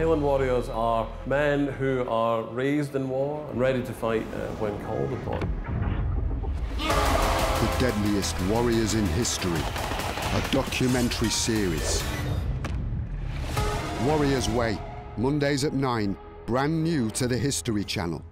Highland warriors are men who are raised in war and ready to fight uh, when called upon. The Deadliest Warriors in History, a documentary series. Warriors Way, Mondays at 9, brand new to the History Channel.